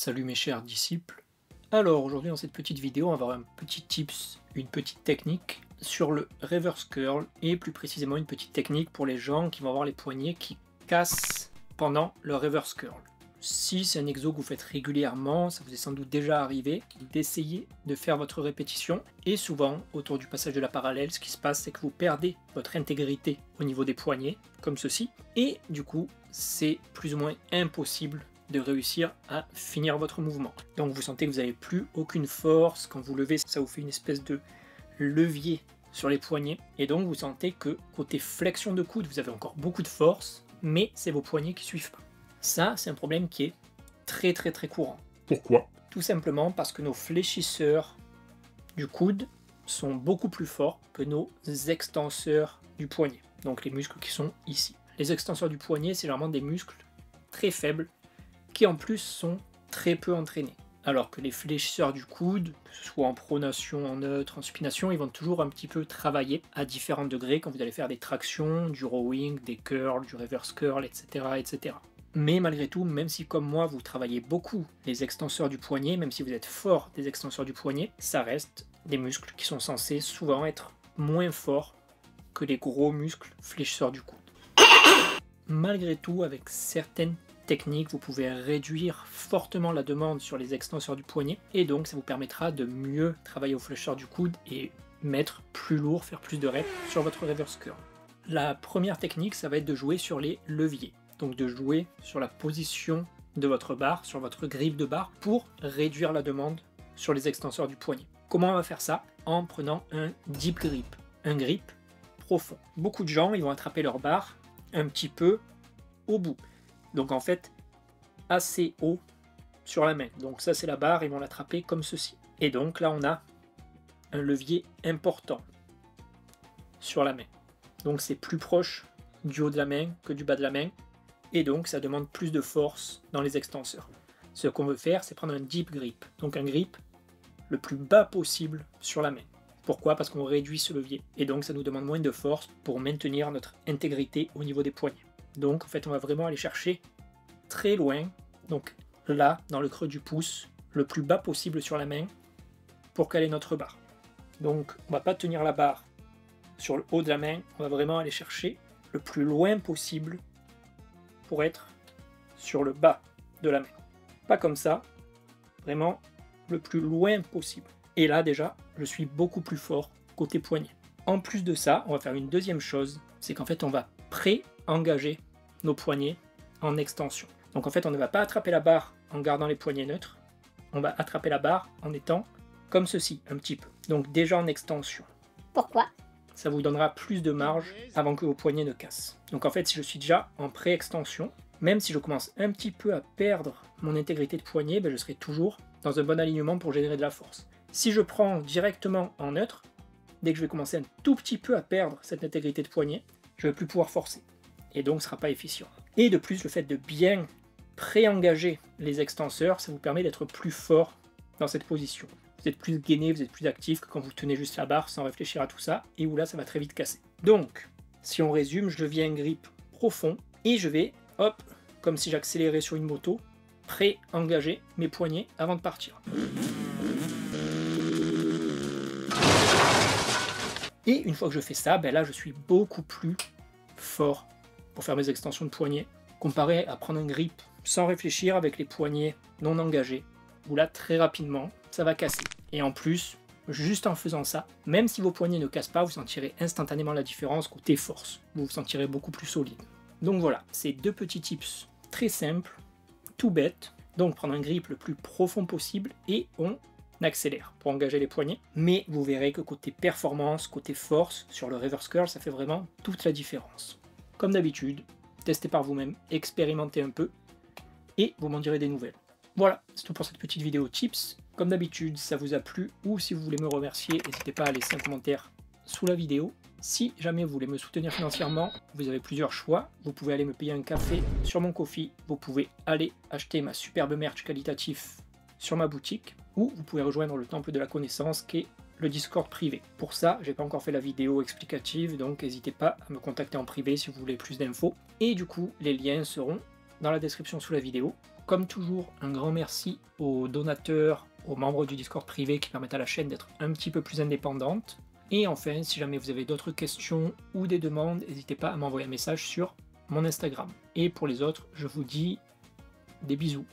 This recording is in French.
Salut mes chers disciples. Alors aujourd'hui dans cette petite vidéo on va avoir un petit tips, une petite technique sur le reverse curl et plus précisément une petite technique pour les gens qui vont avoir les poignets qui cassent pendant le reverse curl. Si c'est un exo que vous faites régulièrement, ça vous est sans doute déjà arrivé d'essayer de faire votre répétition et souvent autour du passage de la parallèle ce qui se passe c'est que vous perdez votre intégrité au niveau des poignets comme ceci et du coup c'est plus ou moins impossible de réussir à finir votre mouvement. Donc vous sentez que vous n'avez plus aucune force, quand vous levez ça vous fait une espèce de levier sur les poignets, et donc vous sentez que côté flexion de coude vous avez encore beaucoup de force, mais c'est vos poignets qui suivent pas. Ça c'est un problème qui est très très très courant. Pourquoi? Tout simplement parce que nos fléchisseurs du coude sont beaucoup plus forts que nos extenseurs du poignet, donc les muscles qui sont ici. Les extenseurs du poignet, c'est vraiment des muscles très faibles qui en plus sont très peu entraînés. Alors que les fléchisseurs du coude, que ce soit en pronation, en neutre, en supination, ils vont toujours un petit peu travailler à différents degrés quand vous allez faire des tractions, du rowing, des curls, du reverse curl, etc. etc. Mais malgré tout, même si comme moi vous travaillez beaucoup les extenseurs du poignet, même si vous êtes fort des extenseurs du poignet, ça reste des muscles qui sont censés souvent être moins forts que les gros muscles fléchisseurs du coude. Malgré tout, avec certaines technique, vous pouvez réduire fortement la demande sur les extenseurs du poignet et donc ça vous permettra de mieux travailler au fléchisseur du coude et mettre plus lourd, faire plus de reps sur votre reverse curl. La première technique, ça va être de jouer sur les leviers, donc de jouer sur la position de votre barre, sur votre griffe de barre pour réduire la demande sur les extenseurs du poignet. Comment on va faire ça? En prenant un deep grip, un grip profond. Beaucoup de gens, ils vont attraper leur barre un petit peu au bout. Donc en fait, assez haut sur la main. Donc ça c'est la barre, ils vont l'attraper comme ceci. Et donc là on a un levier important sur la main. Donc c'est plus proche du haut de la main que du bas de la main. Et donc ça demande plus de force dans les extenseurs. Ce qu'on veut faire, c'est prendre un deep grip. Donc un grip le plus bas possible sur la main. Pourquoi? Parce qu'on réduit ce levier. Et donc ça nous demande moins de force pour maintenir notre intégrité au niveau des poignets. Donc en fait on va vraiment aller chercher très loin, donc là, dans le creux du pouce, le plus bas possible sur la main, pour caler notre barre. Donc on va pas tenir la barre sur le haut de la main, on va vraiment aller chercher le plus loin possible pour être sur le bas de la main. Pas comme ça, vraiment le plus loin possible. Et là déjà, je suis beaucoup plus fort côté poignet. En plus de ça, on va faire une deuxième chose, c'est qu'en fait on va pré-engager nos poignets en extension. Donc en fait, on ne va pas attraper la barre en gardant les poignets neutres, on va attraper la barre en étant comme ceci, un petit peu. Donc déjà en extension. Pourquoi? Ça vous donnera plus de marge avant que vos poignets ne cassent. Donc en fait, si je suis déjà en pré-extension, même si je commence un petit peu à perdre mon intégrité de poignet, ben je serai toujours dans un bon alignement pour générer de la force. Si je prends directement en neutre, dès que je vais commencer un tout petit peu à perdre cette intégrité de poignet, je ne vais plus pouvoir forcer et donc sera pas efficient. Et de plus, le fait de bien pré-engager les extenseurs, ça vous permet d'être plus fort dans cette position. Vous êtes plus gainé, vous êtes plus actif que quand vous tenez juste la barre sans réfléchir à tout ça, et où là ça va très vite casser. Donc, si on résume, je viens grip profond, et je vais, hop, comme si j'accélérais sur une moto, pré-engager mes poignets avant de partir. Et une fois que je fais ça, ben là je suis beaucoup plus fort pour faire mes extensions de poignet, comparé à prendre un grip sans réfléchir avec les poignets non engagés, où là très rapidement ça va casser. Et en plus, juste en faisant ça, même si vos poignets ne cassent pas, vous sentirez instantanément la différence côté force. Vous vous sentirez beaucoup plus solide. Donc voilà, ces deux petits tips très simples, tout bête. Donc prendre un grip le plus profond possible et on accélère pour engager les poignets. Mais vous verrez que côté performance, côté force, sur le reverse curl, ça fait vraiment toute la différence. Comme d'habitude, testez par vous-même, expérimentez un peu, et vous m'en direz des nouvelles. Voilà, c'est tout pour cette petite vidéo tips. Comme d'habitude, ça vous a plu, ou si vous voulez me remercier, n'hésitez pas à laisser un commentaire sous la vidéo. Si jamais vous voulez me soutenir financièrement, vous avez plusieurs choix. Vous pouvez aller me payer un café sur mon Kofi, vous pouvez aller acheter ma superbe merch qualitatif sur ma boutique, ou vous pouvez rejoindre le Temple de la Connaissance qui est le Discord privé. Pour ça, j'ai pas encore fait la vidéo explicative, donc n'hésitez pas à me contacter en privé si vous voulez plus d'infos. Et du coup, les liens seront dans la description sous la vidéo. Comme toujours, un grand merci aux donateurs, aux membres du Discord privé qui permettent à la chaîne d'être un petit peu plus indépendante. Et enfin, si jamais vous avez d'autres questions ou des demandes, n'hésitez pas à m'envoyer un message sur mon Instagram. Et pour les autres, je vous dis des bisous.